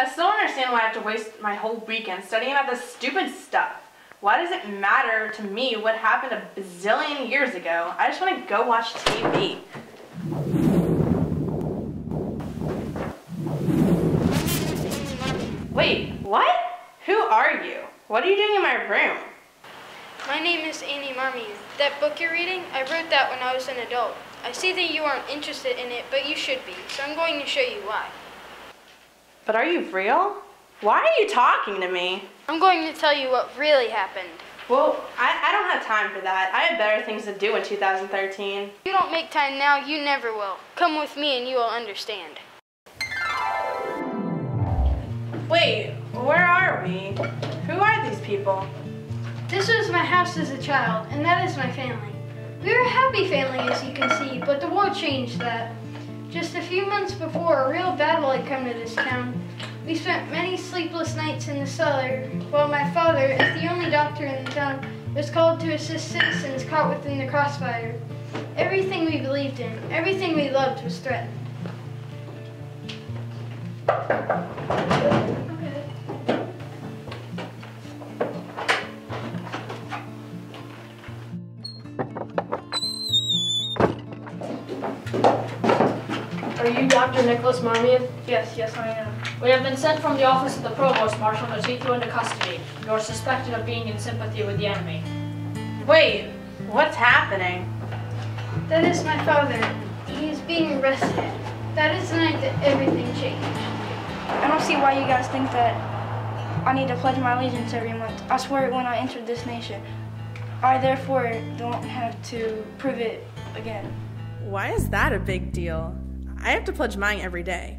I still don't understand why I have to waste my whole weekend studying about this stupid stuff. Why does it matter to me what happened a bazillion years ago? I just want to go watch TV. Wait, what? Who are you? What are you doing in my room? My name is Annie Marmion. That book you're reading, I wrote that when I was an adult. I see that you aren't interested in it, but you should be, so I'm going to show you why. But are you real? Why are you talking to me? I'm going to tell you what really happened. Well, I, I don't have time for that. I have better things to do in 2013. If you don't make time now, you never will. Come with me and you will understand. Wait, where are we? Who are these people? This was my house as a child, and that is my family. We were a happy family, as you can see, but the war changed that. Just a few months before, a real battle had come to this town. We spent many sleepless nights in the cellar, while my father, as the only doctor in the town, was called to assist citizens caught within the crossfire. Everything we believed in, everything we loved was threatened. Are you Dr. Nicholas Marmion? Yes, yes, I am. We have been sent from the office of the Provost Marshal to take you into custody. You are suspected of being in sympathy with the enemy. Wait, what's happening? That is my father. He is being arrested. That is the night that everything changed. I don't see why you guys think that I need to pledge my allegiance every month. I swear it when I entered this nation. I therefore don't have to prove it again. Why is that a big deal? I have to pledge mine every day.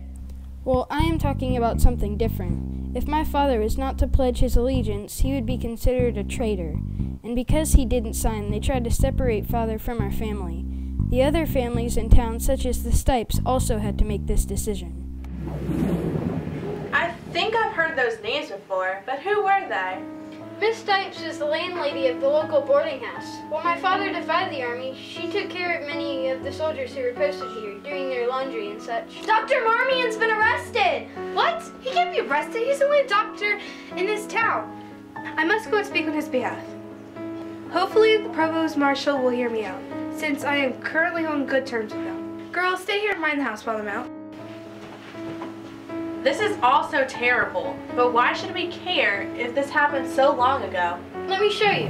Well, I am talking about something different. If my father was not to pledge his allegiance, he would be considered a traitor. And because he didn't sign, they tried to separate father from our family. The other families in town, such as the Stipes, also had to make this decision. I think I've heard those names before, but who were they? Miss Stipes is the landlady of the local boarding house. While my father defied the army, she took care of many of the soldiers who were posted here, doing their laundry and such. Dr. Marmion's been arrested! What? He can't be arrested. He's the only doctor in this town. I must go and speak on his behalf. Hopefully the provost marshal will hear me out, since I am currently on good terms with him. Girls, stay here and mind the house while I'm out. This is also terrible, but why should we care if this happened so long ago? Let me show you.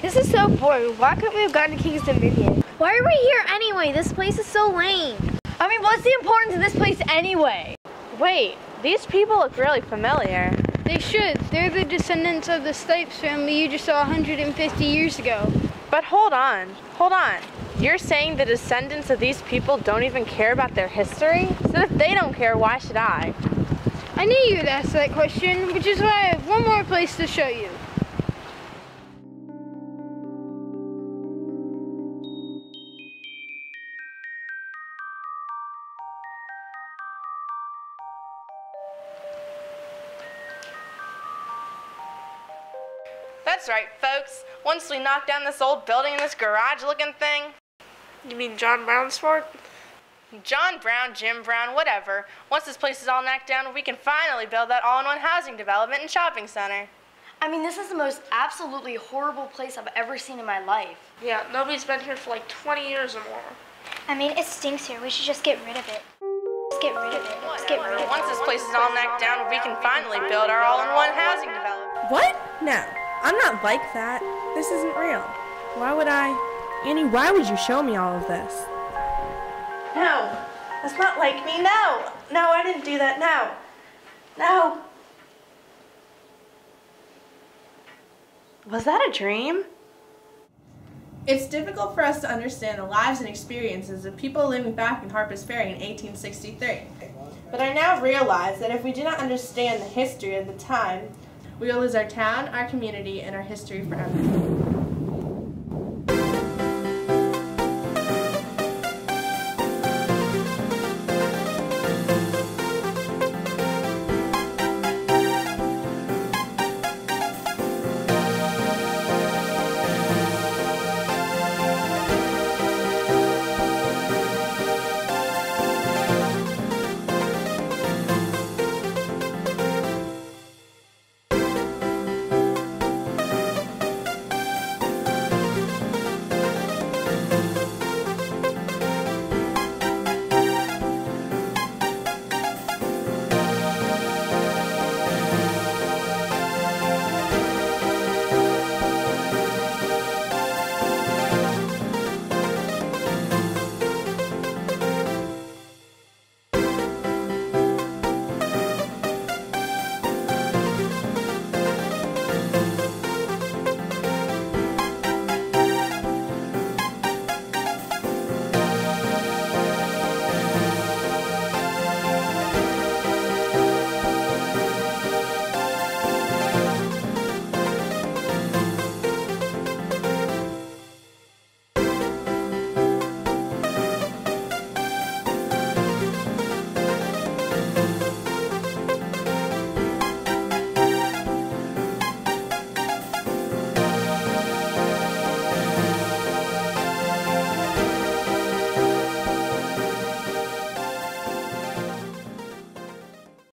This is so boring. Why couldn't we have gone to King's Dominion? Why are we here anyway? This place is so lame. I mean, what's the importance of this place anyway? Wait, these people look really familiar. They should. They're the descendants of the Stipes family you just saw 150 years ago. But hold on, hold on. You're saying the descendants of these people don't even care about their history? So if they don't care, why should I? I knew you would ask that question, which is why I have one more place to show you. That's right, folks. Once we knock down this old building and this garage looking thing, You mean John Brown's fort? John Brown, Jim Brown, whatever. Once this place is all knocked down, we can finally build that all in one housing development and shopping center. I mean, this is the most absolutely horrible place I've ever seen in my life. Yeah, nobody's been here for like 20 years or more. I mean, it stinks here. We should just get rid of it. Just get rid of it. Just get rid of it. Once this place is all knocked down, we can finally build our all in one housing development. What? No, I'm not like that. This isn't real. Why would I? Annie, why would you show me all of this? No, that's not like me. No, no, I didn't do that. No, no. Was that a dream? It's difficult for us to understand the lives and experiences of people living back in Harpers Ferry in 1863. But I now realize that if we do not understand the history of the time, we will lose our town, our community, and our history forever.